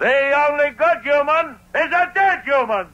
The only good human is a dead human.